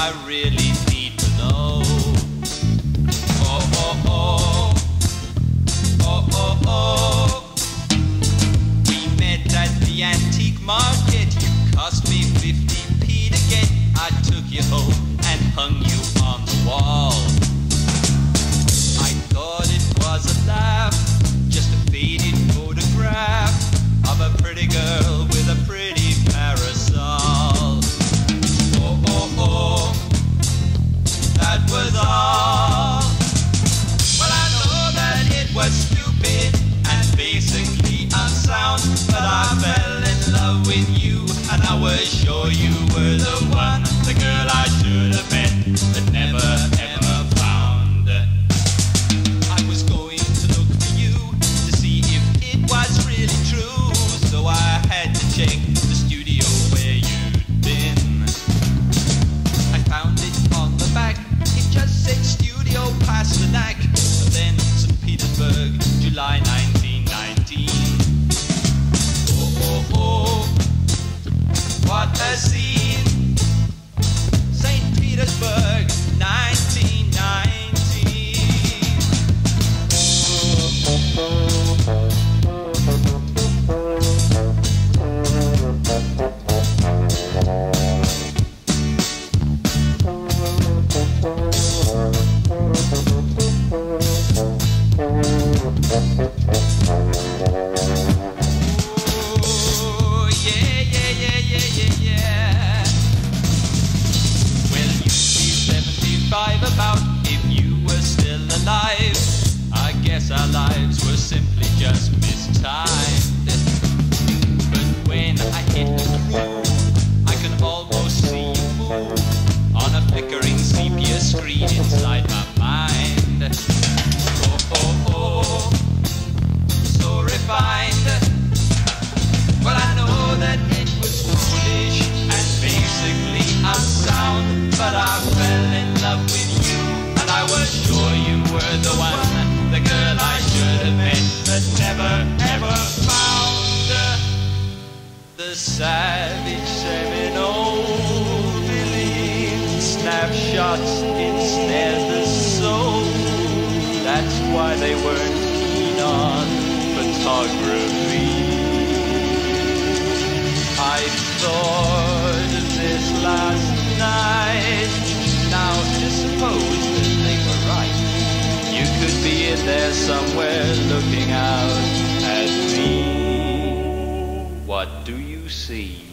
I really was sure you were the one. The girl voltar. savage seven, old belief snapshots ensnared the soul. That's why they weren't keen on photography. I thought of this last night. Now just suppose that they were right. You could be in there somewhere looking out. What do you see?